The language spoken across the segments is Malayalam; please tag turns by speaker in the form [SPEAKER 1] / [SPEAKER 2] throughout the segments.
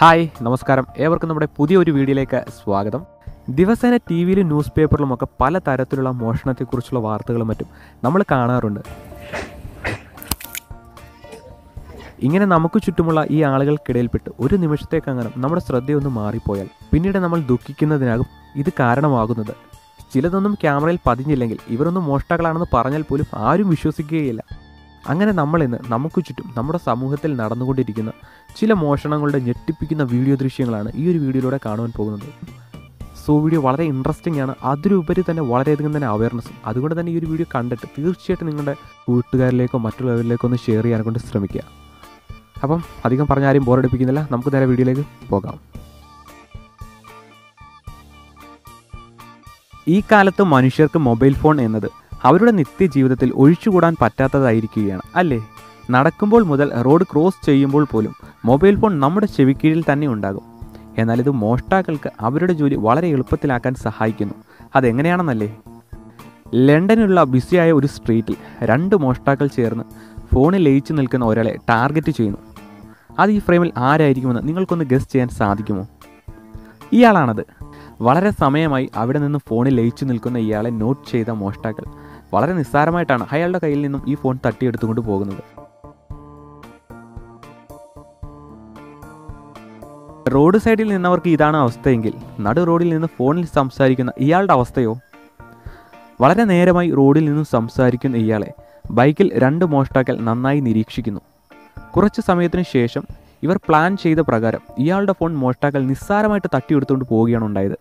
[SPEAKER 1] ഹായ് നമസ്കാരം. ഏവർക്കും നമ്മുടെ പുതിയൊരു വീഡിയോയിലേക്ക് സ്വാഗതം. ദിവസേന ടി വിയിലും ന്യൂസ് പേപ്പറിലും ഒക്കെ പല തരത്തിലുള്ള മോഷണത്തെക്കുറിച്ചുള്ള വാർത്തകളും മറ്റും നമ്മൾ കാണാറുണ്ട്. ഇങ്ങനെ നമുക്ക് ചുറ്റുമുള്ള ഈ ആളുകൾക്കിടയിൽപ്പെട്ട് ഒരു നിമിഷത്തേക്കങ്ങനെ നമ്മുടെ ശ്രദ്ധയൊന്ന് മാറിപ്പോയാൽ പിന്നീട് നമ്മൾ ദുഃഖിക്കുന്നതിനാകും ഇത് കാരണമാകുന്നത്. ചിലതൊന്നും ക്യാമറയിൽ പതിഞ്ഞില്ലെങ്കിൽ ഇവരൊന്നും മോഷ്ടാക്കളാണെന്ന് പറഞ്ഞാൽ പോലും ആരും വിശ്വസിക്കുകയില്ല. അങ്ങനെ നമ്മളിന്ന് നമുക്ക് ചുറ്റും നമ്മുടെ സമൂഹത്തിൽ നടന്നുകൊണ്ടിരിക്കുന്ന ചില മോഷണങ്ങളുടെ ഞെട്ടിപ്പിക്കുന്ന വീഡിയോ ദൃശ്യങ്ങളാണ് ഈ ഒരു വീഡിയോയിലൂടെ കാണുവാൻ പോകുന്നത്. സോ വീഡിയോ വളരെ ഇൻട്രസ്റ്റിംഗ് ആണ്. അതിലുപരി തന്നെ വളരെയധികം തന്നെ അവയർനെസ്സും അതുകൊണ്ട് തന്നെ ഈ ഒരു വീഡിയോ കണ്ടിട്ട് തീർച്ചയായിട്ടും നിങ്ങളുടെ കൂട്ടുകാരിലേക്കോ മറ്റുള്ളവരിലേക്കോ ഒന്ന് ഷെയർ ചെയ്യാൻ കൊണ്ട് ശ്രമിക്കുക. അപ്പം അധികം പറഞ്ഞ ആരും ബോറടിപ്പിക്കുന്നില്ല നമുക്ക് നേരെ വീഡിയോയിലേക്ക് പോകാം. ഈ കാലത്ത് മനുഷ്യർക്ക് മൊബൈൽ ഫോൺ എന്നത് അവരുടെ നിത്യജീവിതത്തിൽ ഒഴിച്ചുകൂടാൻ പറ്റാത്തതായിരിക്കുകയാണ് അല്ലേ? നടക്കുമ്പോൾ മുതൽ റോഡ് ക്രോസ് ചെയ്യുമ്പോൾ പോലും മൊബൈൽ ഫോൺ നമ്മുടെ ചെവിക്കീഴിൽ തന്നെ ഉണ്ടാകും. എന്നാൽ ഇത് മോഷ്ടാക്കൾക്ക് അവരുടെ ജോലി വളരെ എളുപ്പത്തിലാക്കാൻ സഹായിക്കുന്നു. അതെങ്ങനെയാണെന്നല്ലേ? ലണ്ടനിലുള്ള ബിസിയായ ഒരു സ്ട്രീറ്റിൽ രണ്ട് മോഷ്ടാക്കൾ ചേർന്ന് ഫോണിൽ ലയിച്ചു നിൽക്കുന്ന ഒരാളെ ടാർഗറ്റ് ചെയ്യുന്നു. അത് ഈ ഫ്രെയിമിൽ ആരായിരിക്കുമെന്ന് നിങ്ങൾക്കൊന്ന് ഗസ് ചെയ്യാൻ സാധിക്കുമോ? ഇയാളാണത്. വളരെ സമയമായി അവിടെ നിന്ന് ഫോണിൽ ലയിച്ചു നിൽക്കുന്ന ഇയാളെ നോട്ട് ചെയ്ത മോഷ്ടാക്കൾ വളരെ നിസ്സാരമായിട്ടാണ് അയാളുടെ കയ്യിൽ നിന്നും ഈ ഫോൺ തട്ടിയെടുത്തുകൊണ്ട് പോകുന്നത്. റോഡ് സൈഡിൽ നിന്നവർക്ക് ഇതാണ് അവസ്ഥയെങ്കിൽ നടു റോഡിൽ നിന്ന് ഫോണിൽ സംസാരിക്കുന്ന ഇയാളുടെ അവസ്ഥയോ? വളരെ നേരമായി റോഡിൽ നിന്നും സംസാരിക്കുന്ന ഇയാളെ ബൈക്കിൽ രണ്ട് മോഷ്ടാക്കൾ നന്നായി നിരീക്ഷിക്കുന്നു. കുറച്ച് സമയത്തിന് ശേഷം ഇവർ പ്ലാൻ ചെയ്ത പ്രകാരം ഇയാളുടെ ഫോൺ മോഷ്ടാക്കൾ നിസ്സാരമായിട്ട് തട്ടിയെടുത്തുകൊണ്ട് പോവുകയാണ് ഉണ്ടായത്.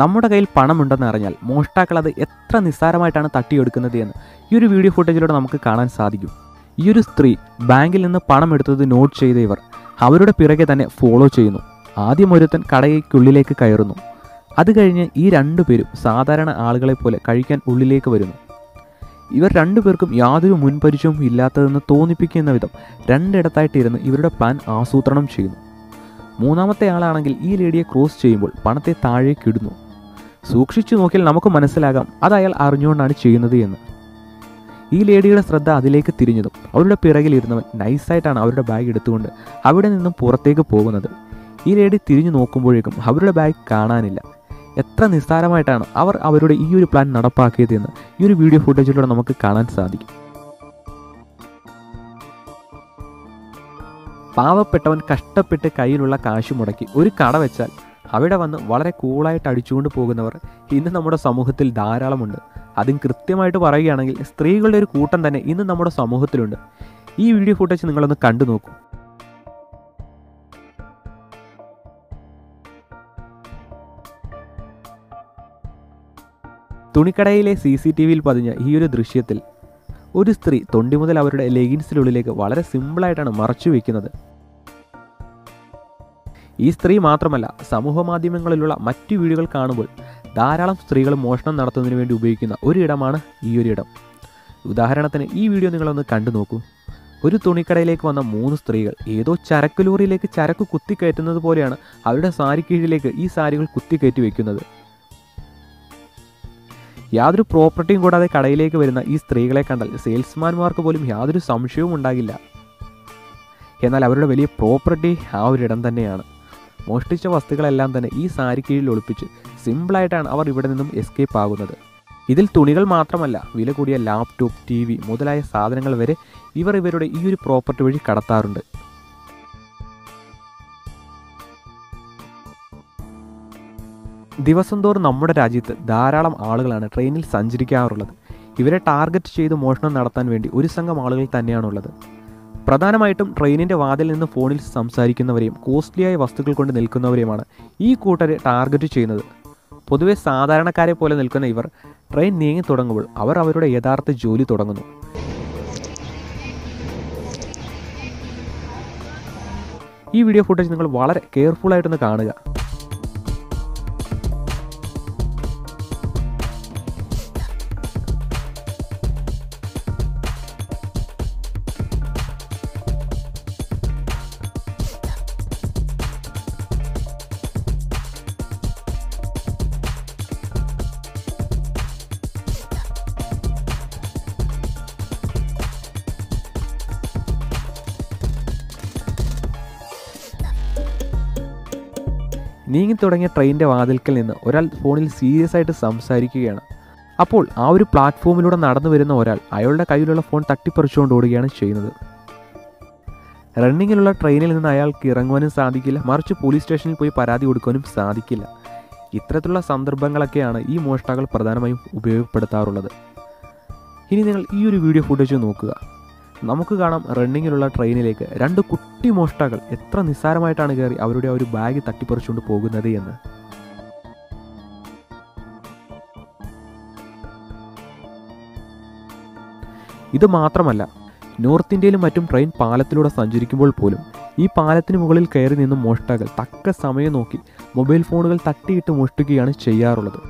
[SPEAKER 1] നമ്മുടെ കയ്യിൽ പണമുണ്ടെന്ന് അറിഞ്ഞാൽ മോഷ്ടാക്കൾ അത് എത്ര നിസ്സാരമായിട്ടാണ് തട്ടിയെടുക്കുന്നത് എന്ന് ഈ ഒരു വീഡിയോ ഫുട്ടേജിലൂടെ നമുക്ക് കാണാൻ സാധിക്കും. ഈ ഒരു സ്ത്രീ ബാങ്കിൽ നിന്ന് പണം എടുത്തത് നോട്ട് ചെയ്ത ഇവർ അവരുടെ പിറകെ തന്നെ ഫോളോ ചെയ്യുന്നു. ആദ്യം ഒരുത്തൻ കടയ്ക്കുള്ളിലേക്ക് കയറുന്നു. അത് കഴിഞ്ഞ് ഈ രണ്ടു പേരും സാധാരണ ആളുകളെ പോലെ കഴിക്കാൻ ഉള്ളിലേക്ക് വരുന്നു. ഇവർ രണ്ടുപേർക്കും യാതൊരു മുൻപരിചയവും ഇല്ലാത്തതെന്ന് തോന്നിപ്പിക്കുന്ന വിധം രണ്ടിടത്തായിട്ടിരുന്ന് ഇവരുടെ പ്ലാൻ ആസൂത്രണം ചെയ്യുന്നു. മൂന്നാമത്തെ ആളാണെങ്കിൽ ഈ ലേഡിയെ ക്രോസ് ചെയ്യുമ്പോൾ പണത്തെ താഴേക്ക് ഇടുന്നു. സൂക്ഷിച്ചു നോക്കിയാൽ നമുക്ക് മനസ്സിലാകാം അത് അയാൾ അറിഞ്ഞുകൊണ്ടാണ് ചെയ്യുന്നത് എന്ന്. ഈ ലേഡിയുടെ ശ്രദ്ധ അതിലേക്ക് തിരിഞ്ഞതും അവരുടെ പിറകിലിരുന്നവൻ നൈസായിട്ടാണ് അവരുടെ ബാഗ് എടുത്തുകൊണ്ട് അവിടെ നിന്നും പുറത്തേക്ക് പോകുന്നത്. ഈ ലേഡി തിരിഞ്ഞു നോക്കുമ്പോഴേക്കും അവരുടെ ബാഗ് കാണാനില്ല. എത്ര നിസ്സാരമായിട്ടാണ് അവർ അവരുടെ ഈ ഒരു പ്ലാൻ നടപ്പാക്കിയത് എന്ന് ഈ ഒരു വീഡിയോ ഫുട്ടേജിലൂടെ നമുക്ക് കാണാൻ സാധിക്കും. പാവപ്പെട്ടവൻ കഷ്ടപ്പെട്ട് കയ്യിലുള്ള കാശ് മുടക്കി ഒരു കട വെച്ചാൽ അവിടെ വന്ന് വളരെ കൂളായിട്ട് അടിച്ചുകൊണ്ട് പോകുന്നവർ ഇന്ന് നമ്മുടെ സമൂഹത്തിൽ ധാരാളമുണ്ട്. അതും കൃത്യമായിട്ട് പറയുകയാണെങ്കിൽ സ്ത്രീകളുടെ ഒരു കൂട്ടം തന്നെ ഇന്ന് നമ്മുടെ സമൂഹത്തിലുണ്ട്. ഈ വീഡിയോ ഫുട്ടേജ് നിങ്ങളൊന്ന് കണ്ടു നോക്കൂ. തുണിക്കടയിലെ സി സി ടി വിയിൽ പതിഞ്ഞ ഈ ഒരു ദൃശ്യത്തിൽ ഒരു സ്ത്രീ തൊണ്ടി മുതൽ അവരുടെ ലെഗിൻസിനുള്ളിലേക്ക് വളരെ സിമ്പിളായിട്ടാണ് മറച്ചു വയ്ക്കുന്നത് ഈ സ്ത്രീ മാത്രമല്ല സമൂഹ മാധ്യമങ്ങളിലുള്ള മറ്റു വീഡിയോകൾ കാണുമ്പോൾ ധാരാളം സ്ത്രീകൾ മോഷണം നടത്തുന്നതിന് വേണ്ടി ഉപയോഗിക്കുന്ന ഒരു ഇടമാണ് ഈ ഒരു ഇടം. ഉദാഹരണത്തിന് ഈ വീഡിയോ നിങ്ങളൊന്ന് കണ്ടു നോക്കൂ. ഒരു തുണിക്കടയിലേക്ക് വന്ന മൂന്ന് സ്ത്രീകൾ ഏതോ ചരക്ക് ലോറിയിലേക്ക് ചരക്ക് കുത്തിക്കയറ്റുന്നത് പോലെയാണ് അവരുടെ സാരി കീഴിലേക്ക് ഈ സാരികൾ കുത്തിക്കയറ്റി വയ്ക്കുന്നത് യാതൊരു പ്രോപ്പർട്ടിയും കൂടാതെ കടയിലേക്ക് വരുന്ന ഈ സ്ത്രീകളെ കണ്ടാൽ സെയിൽസ്മാൻമാർക്ക് പോലും യാതൊരു സംശയവും ഉണ്ടാകില്ല. എന്നാൽ അവരുടെ വലിയ പ്രോപ്പർട്ടി ആ ഒരിടം തന്നെയാണ്. മോഷ്ടിച്ച വസ്തുക്കളെല്ലാം തന്നെ ഈ സാരി കീഴിൽ ഒളിപ്പിച്ച് സിമ്പിളായിട്ടാണ് അവർ ഇവിടെ നിന്നും എസ്കേപ്പ് ആകുന്നത്. ഇതിൽ തുണികൾ മാത്രമല്ല വില കൂടിയ ലാപ്ടോപ്പ് ടി വി മുതലായ സാധനങ്ങൾ വരെ ഇവർ ഇവരുടെ ഈ ഒരു പ്രോപ്പർട്ടി വഴി കടത്താറുണ്ട്. ദിവസം തോറും നമ്മുടെ രാജ്യത്ത് ധാരാളം ആളുകളാണ് ട്രെയിനിൽ സഞ്ചരിക്കാറുള്ളത്. ഇവരെ ടാർഗറ്റ് ചെയ്ത് മോഷണം നടത്താൻ വേണ്ടി ഒരു സംഘം ആളുകൾ തന്നെയാണുള്ളത്. പ്രധാനമായിട്ടും ട്രെയിനിന്റെ വാതിൽ നിന്ന് ഫോണിൽ സംസാരിക്കുന്നവരെയും കോസ്റ്റ്ലിയായ വസ്തുക്കൾ കൊണ്ട് നിൽക്കുന്നവരെയുമാണ് ഈ കൂട്ടരെ ടാർഗറ്റ് ചെയ്യുന്നത്. പൊതുവെ സാധാരണക്കാരെ പോലെ നിൽക്കുന്ന ഇവർ ട്രെയിൻ നീങ്ങി തുടങ്ങുമ്പോൾ അവർ അവരുടെ യഥാർത്ഥ ജോലി തുടങ്ങുന്നു. ഈ വീഡിയോ ഫുട്ടേജ് നിങ്ങൾ വളരെ കെയർഫുൾ ആയിട്ടൊന്ന് കാണുക. നീങ്ങി തുടങ്ങിയ ട്രെയിനിന്റെ വാതിൽക്കൽ നിന്ന് ഒരാൾ ഫോണിൽ സീരിയസ് ആയിട്ട് സംസാരിക്കുകയാണ്. അപ്പോൾ ആ ഒരു പ്ലാറ്റ്ഫോമിലൂടെ നടന്നു വരുന്ന ഒരാൾ അയാളുടെ കയ്യിലുള്ള ഫോൺ തട്ടിപ്പറിച്ചുകൊണ്ട് ഓടുകയാണ് ചെയ്യുന്നത്. റണ്ണിങ്ങിലുള്ള ട്രെയിനിൽ നിന്ന് അയാൾക്ക് ഇറങ്ങുവാനും സാധിക്കില്ല. മറിച്ച് പോലീസ് സ്റ്റേഷനിൽ പോയി പരാതി കൊടുക്കാനും സാധിക്കില്ല. ഇത്തരത്തിലുള്ള സന്ദർഭങ്ങളൊക്കെയാണ് ഈ മോഷ്ടാക്കൾ പ്രധാനമായും ഉപയോഗപ്പെടുത്താറുള്ളത്. ഇനി നിങ്ങൾ ഈ ഒരു വീഡിയോ ഫുട്ടേജ് നോക്കുക. നമുക്ക് കാണാം റണ്ണിങ്ങിലുള്ള ട്രെയിനിലേക്ക് രണ്ട് കുട്ടി മോഷ്ടാക്കൾ എത്ര നിസ്സാരമായിട്ടാണ് കയറി അവരുടെ ആ ഒരു ബാഗ് തട്ടിപ്പറിച്ചുകൊണ്ട് പോകുന്നത് എന്ന്. ഇത് മാത്രമല്ല നോർത്ത് ഇന്ത്യയിലും മറ്റും ട്രെയിൻ പാലത്തിലൂടെ സഞ്ചരിക്കുമ്പോൾ പോലും ഈ പാലത്തിന് മുകളിൽ കയറി നിന്ന് മോഷ്ടാക്കൾ തക്ക സമയം നോക്കി മൊബൈൽ ഫോണുകൾ തട്ടിയിട്ട് മോഷ്ടിക്കുകയാണ് ചെയ്യാറുള്ളത്.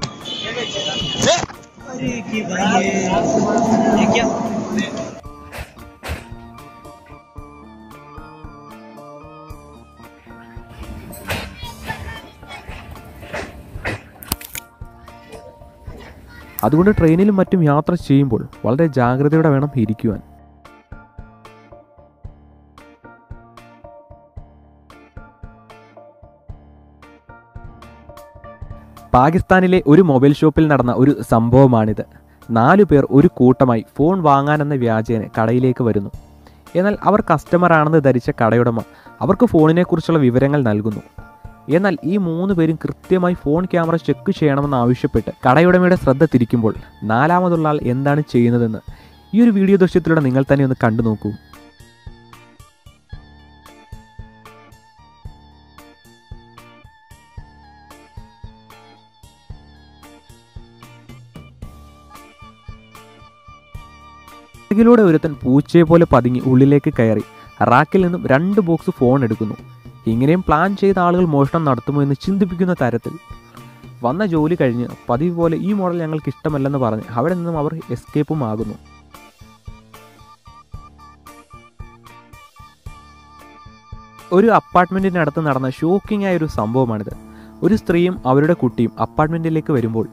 [SPEAKER 1] അതുകൊണ്ട് ട്രെയിനിലും മറ്റും യാത്ര ചെയ്യുമ്പോൾ വളരെ ജാഗ്രതയോടെ വേണം ഇരിക്കുവാൻ. പാകിസ്ഥാനിലെ ഒരു മൊബൈൽ ഷോപ്പിൽ നടന്ന ഒരു സംഭവമാണിത്. നാലു പേർ ഒരു കൂട്ടമായി ഫോൺ വാങ്ങാനെന്ന വ്യാജേന കടയിലേക്ക് വരുന്നു. എന്നാൽ അവർ കസ്റ്റമർ ആണെന്ന് ധരിച്ച കടയുടമ അവർക്ക് ഫോണിനെക്കുറിച്ചുള്ള വിവരങ്ങൾ നൽകുന്നു. എന്നാൽ ഈ മൂന്ന് പേരും കൃത്യമായി ഫോൺ ക്യാമറ ചെക്ക് ചെയ്യണമെന്ന് ആവശ്യപ്പെട്ട് കടയുടമയുടെ ശ്രദ്ധ തിരിക്കുമ്പോൾ നാലാമതുള്ള ആൾ എന്താണ് ചെയ്യുന്നതെന്ന് ഈ ഒരു വീഡിയോ ദൃശ്യത്തിലൂടെ നിങ്ങൾ തന്നെ ഒന്ന് കണ്ടു നോക്കൂ. ിലൂടെ ഒരുത്തൻ പൂച്ചയെ പോലെ പതുങ്ങി ഉള്ളിലേക്ക് കയറി. റാക്കിൽ നിന്നും രണ്ട് ബോക്സ് ഫോൺ എടുക്കുന്നു. ഇങ്ങനെയും പ്ലാൻ ചെയ്ത ആളുകൾ മോഷണം നടത്തുമോ എന്ന് ചിന്തിപ്പിക്കുന്ന തരത്തിൽ വന്ന ജോലി കഴിഞ്ഞ് പതിവ് പോലെ ഈ മോഡൽ ഞങ്ങൾക്ക് ഇഷ്ടമല്ലെന്ന് പറഞ്ഞ് അവിടെ നിന്നും അവർ എസ്കേപ്പും ആകുന്നു. ഒരു അപ്പാർട്ട്മെന്റിനടുത്ത് നടന്ന ഷോക്കിംഗ് ആയ ഒരു സംഭവമാണിത്. ഒരു സ്ത്രീയും അവരുടെ കുട്ടിയും അപ്പാർട്ട്മെന്റിലേക്ക് വരുമ്പോൾ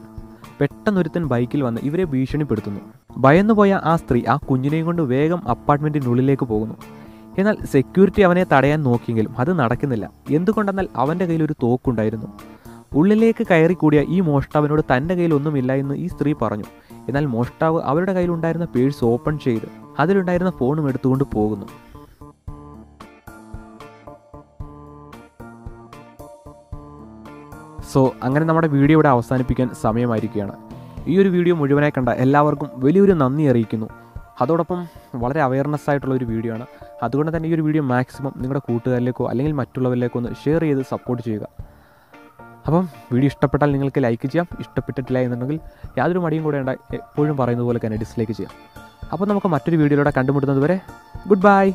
[SPEAKER 1] പെട്ടെന്നൊരുത്തൻ ബൈക്കിൽ വന്ന് ഇവരെ ഭീഷണിപ്പെടുത്തുന്നു. ഭയന്നുപോയ ആ സ്ത്രീ ആ കുഞ്ഞിനെയും കൊണ്ട് വേഗം അപ്പാർട്ട്മെന്റിനുള്ളിലേക്ക് പോകുന്നു. എന്നാൽ സെക്യൂരിറ്റി അവനെ തടയാൻ നോക്കിയെങ്കിലും അത് നടക്കുന്നില്ല. എന്തുകൊണ്ടെന്നാൽ അവന്റെ കയ്യിൽ ഒരു തോക്കുണ്ടായിരുന്നു. ഉള്ളിലേക്ക് കയറി കൂടിയ ഈ മോഷ്ടാവിനോട് തന്റെ കയ്യിൽ ഒന്നുമില്ല എന്ന് ഈ സ്ത്രീ പറഞ്ഞു. എന്നാൽ മോഷ്ടാവ് അവരുടെ കയ്യിലുണ്ടായിരുന്ന പേഴ്സ് ഓപ്പൺ ചെയ്ത് അതിലുണ്ടായിരുന്ന ഫോണും എടുത്തുകൊണ്ട് പോകുന്നു. സോ അങ്ങനെ നമ്മുടെ വീഡിയോ ഇവിടെ അവസാനിപ്പിക്കാൻ സമയമായിരിക്കുകയാണ്. ഈ ഒരു വീഡിയോ മുഴുവനായി കണ്ട എല്ലാവർക്കും വലിയൊരു നന്ദി അറിയിക്കുന്നു. അതോടൊപ്പം വളരെ അവയർനെസ് ആയിട്ടുള്ള ഒരു വീഡിയോ ആണ്. അതുകൊണ്ട് തന്നെ ഈ ഒരു വീഡിയോ മാക്സിമം നിങ്ങളുടെ കൂട്ടുകാരിലേക്കോ അല്ലെങ്കിൽ മറ്റുള്ളവരിലേക്കോ ഒന്ന് ഷെയർ ചെയ്ത് സപ്പോർട്ട് ചെയ്യുക. അപ്പം വീഡിയോ ഇഷ്ടപ്പെട്ടാൽ നിങ്ങൾക്ക് ലൈക്ക് ചെയ്യാം. ഇഷ്ടപ്പെട്ടിട്ടില്ല എന്നുണ്ടെങ്കിൽ യാതൊരു മടിയും കൂടെ ഉണ്ടായി എപ്പോഴും പറയുന്നത് പോലെ തന്നെ ഡിസ്ലൈക്ക് ചെയ്യാം. അപ്പോൾ നമുക്ക് മറ്റൊരു വീഡിയോയിലൂടെ കണ്ടുമുട്ടുന്നത് വരെ ഗുഡ് ബൈ